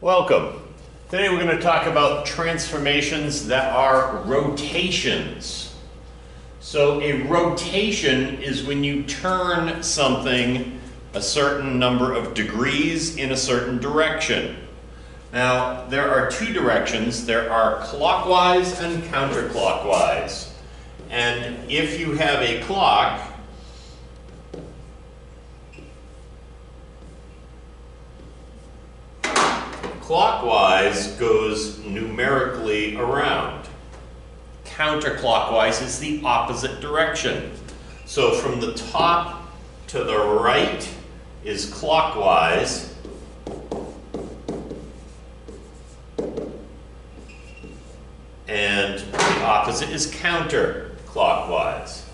Welcome. Today we're going to talk about transformations that are rotations. So a rotation is when you turn something a certain number of degrees in a certain direction. Now, there are two directions. There are clockwise and counterclockwise. And if you have a clock, clockwise goes numerically around. Counterclockwise is the opposite direction. So from the top to the right is clockwise, and the opposite is counterclockwise.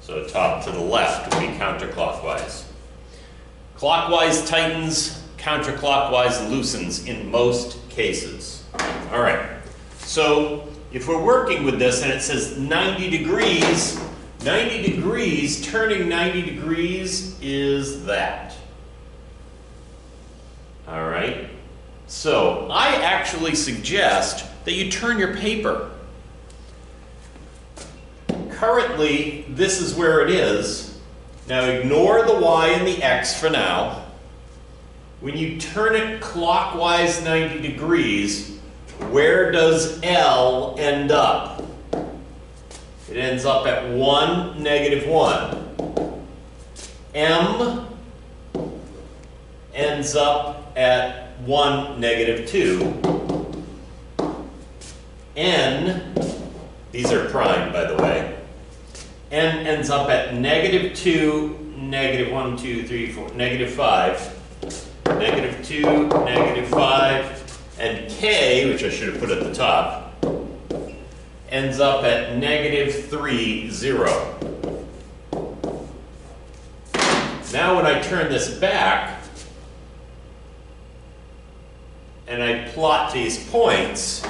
So top to the left would be counterclockwise. Clockwise tightens, counterclockwise loosens in most cases. All right, so if we're working with this and it says 90 degrees, 90 degrees, turning 90 degrees is that. All right, so I actually suggest that you turn your paper. Currently, this is where it is. Now ignore the y and the x for now. When you turn it clockwise 90 degrees, where does L end up? It ends up at 1, negative 1. M ends up at 1, negative 2. N, these are prime by the way, N ends up at negative 2, negative 1, 2, 3, 4, negative 5, negative 2, negative 5, and K, which I should have put at the top, ends up at negative 3, 0. Now when I turn this back, and I plot these points,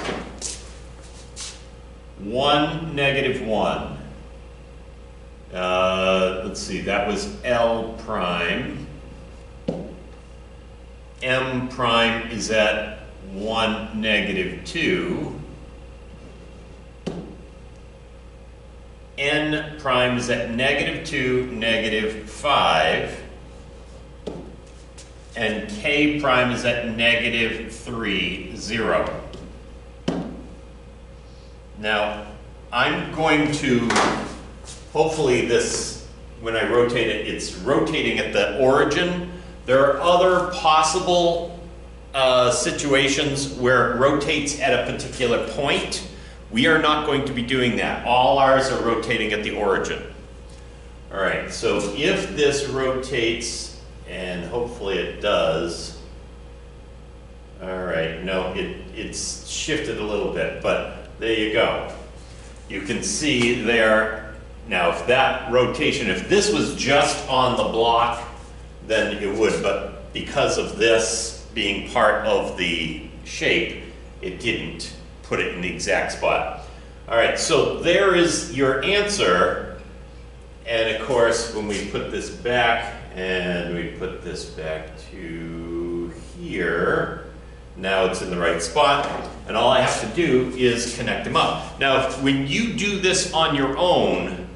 1, negative 1. Uh, let's see, that was L prime. M prime is at 1, negative 2. N prime is at negative 2, negative 5. And K prime is at negative 3, 0. Now, I'm going to, hopefully this, when I rotate it, it's rotating at the origin. There are other possible uh, situations where it rotates at a particular point. We are not going to be doing that. All ours are rotating at the origin. All right, so if this rotates, and hopefully it does, all right, no, it, it's shifted a little bit, but there you go. You can see there, now if that rotation, if this was just on the block, then it would, but because of this being part of the shape, it didn't put it in the exact spot. All right, so there is your answer. And of course, when we put this back, and we put this back to here, now it's in the right spot, and all I have to do is connect them up. Now, when you do this on your own,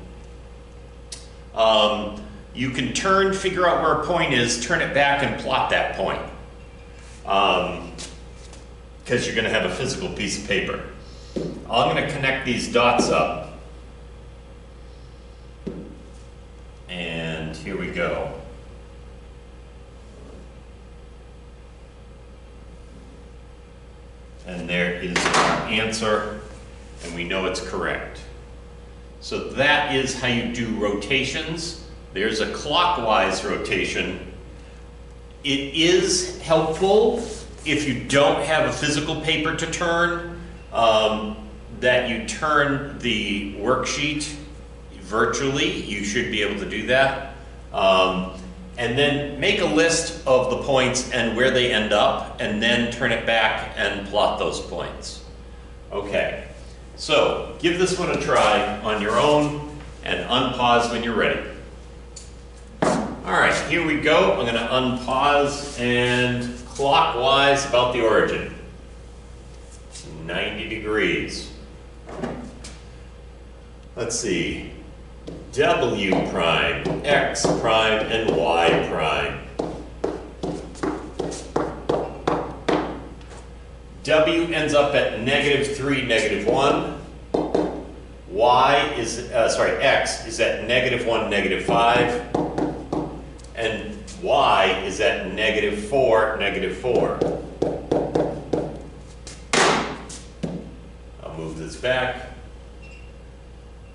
um, you can turn, figure out where a point is, turn it back and plot that point. Because um, you're going to have a physical piece of paper. I'm going to connect these dots up. And here we go. And there is our answer, and we know it's correct. So that is how you do rotations. There's a clockwise rotation. It is helpful if you don't have a physical paper to turn, um, that you turn the worksheet virtually. You should be able to do that. Um, and then make a list of the points and where they end up, and then turn it back and plot those points. Okay, so give this one a try on your own and unpause when you're ready. All right, here we go. I'm going to unpause and clockwise about the origin. It's 90 degrees. Let's see. W prime, X prime, and Y prime. W ends up at negative 3, negative 1. Y is, uh, sorry, X is at negative 1, negative 5. And Y is at negative 4, negative 4. I'll move this back.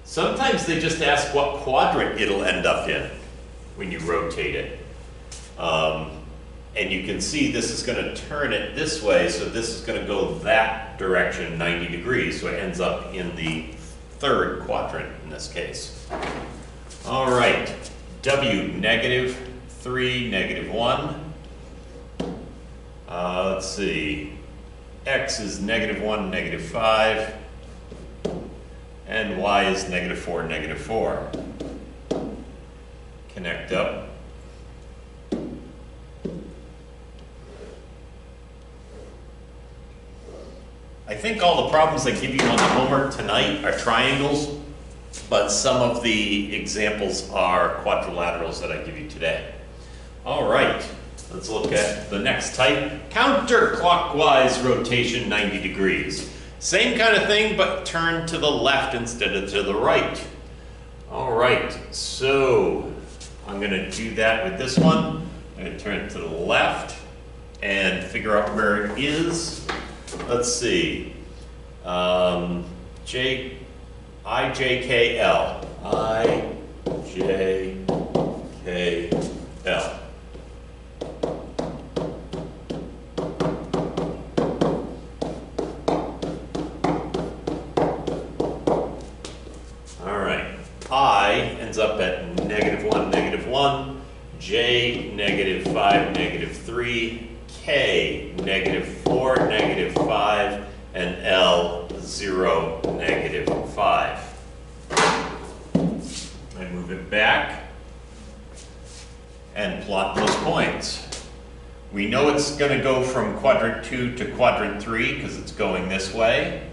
Sometimes they just ask what quadrant it'll end up in when you rotate it. Um, and you can see this is going to turn it this way, so this is going to go that direction 90 degrees, so it ends up in the third quadrant in this case. All right, W negative 3, negative 1. Uh, let's see, X is negative 1, negative 5, and Y is negative 4, negative 4. Connect up. I think all the problems I give you on the homework tonight are triangles, but some of the examples are quadrilaterals that I give you today. All right, let's look at the next type, counterclockwise rotation 90 degrees. Same kind of thing, but turn to the left instead of to the right. All right, so I'm gonna do that with this one. I'm gonna turn it to the left and figure out where it is. Let's see. Um, J, I, J, K, L. I, J, K, L. ends up at negative 1, negative 1. J, negative 5, negative 3. K, negative 4, negative 5. And L, 0, negative 5. I move it back and plot those points. We know it's going to go from quadrant 2 to quadrant 3 because it's going this way.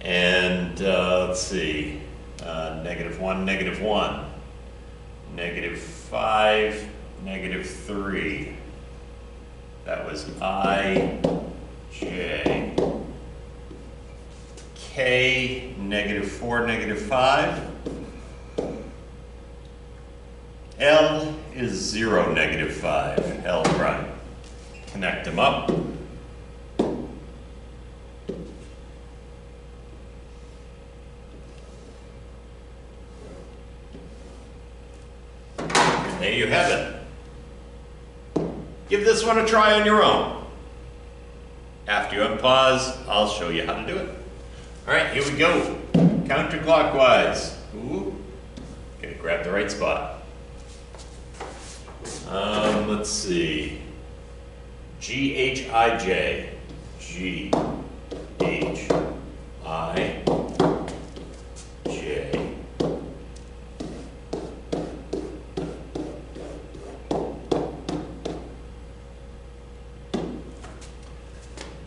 And uh, let's see, uh, negative 1, negative 1, negative 5, negative 3. That was I, J, K, negative 4, negative 5. L is 0, negative 5, L prime. Connect them up. There you have it. Give this one a try on your own. After you unpause, I'll show you how to do it. All right, here we go. Counterclockwise. Ooh, gotta grab the right spot. Um, let's see. G H I J. G H I J.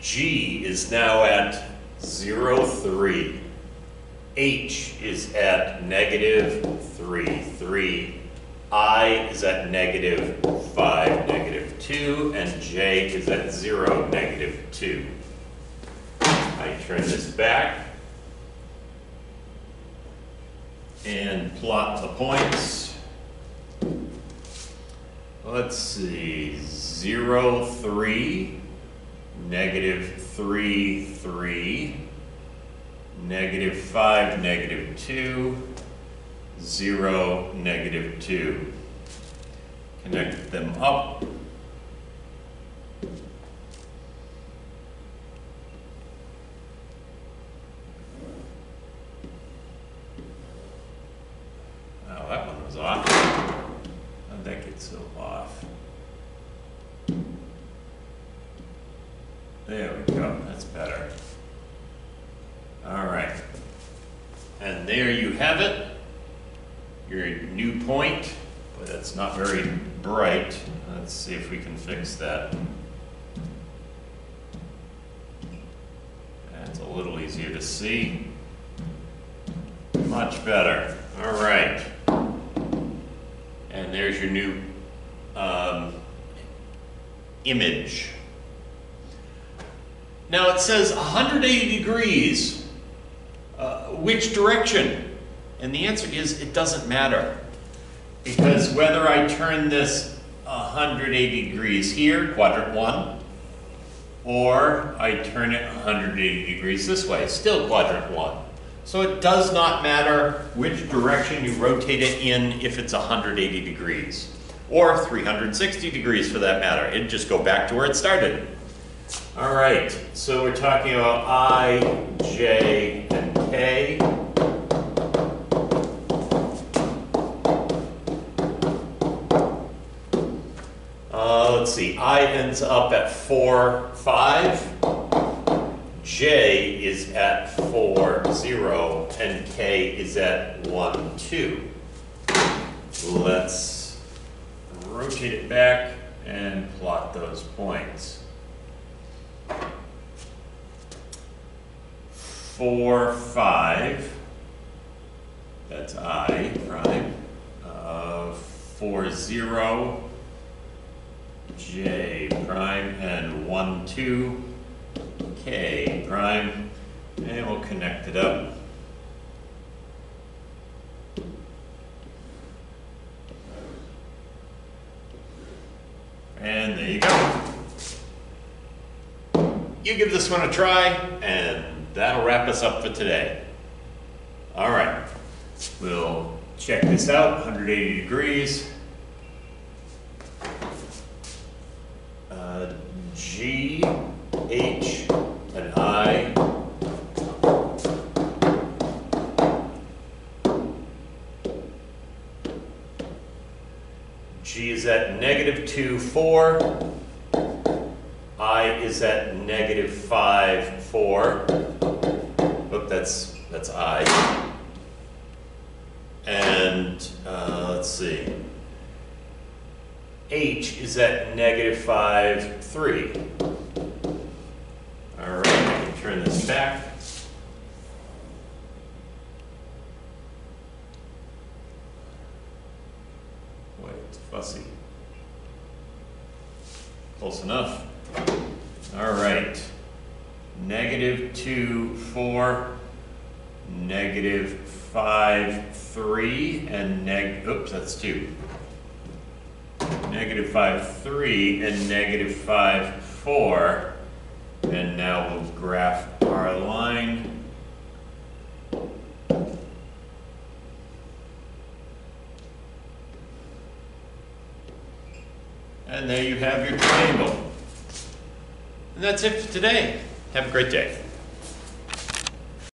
G is now at zero three. H is at negative three, three. I is at negative five, negative two, and J is at zero, negative two. I turn this back and plot the points. Let's see, zero, three, negative three, three, negative five, 2, 0, two. Connect them up. Oh, that one was off. How'd that get so off? There we go, that's better. All right. And there you have it, your new point. But that's not very bright. Let's see if we can fix that. That's a little easier to see. Much better. All right. And there's your new um, image. Now it says 180 degrees. Uh, which direction? And the answer is it doesn't matter. Because whether I turn this 180 degrees here, quadrant one, or I turn it 180 degrees this way, still quadrant one. So it does not matter which direction you rotate it in if it's 180 degrees, or 360 degrees for that matter. It'd just go back to where it started. All right, so we're talking about I, J, and K. Uh, let's see, I ends up at four, five. J is at four, zero, and K is at one, two. Let's rotate it back and plot those points. Four, five, that's I prime. Uh, four, zero, J prime, and one, two, K prime, and we'll connect it up. And there you go. You give this one a try, and that'll wrap us up for today. All right, we'll check this out, 180 degrees. Uh, G, H, and I. G is at negative 2, 4. I is at negative 5, 4. That's, that's I. And uh, let's see. H is at negative 5, 3. All right, I can turn this back. Wait, it's fussy. Close enough. All right. Negative 2, 4, negative 5, 3, and neg, oops, that's 2. Negative 5, 3, and negative 5, 4. And now we'll graph our line. And there you have your triangle. And that's it for today. Have a great day.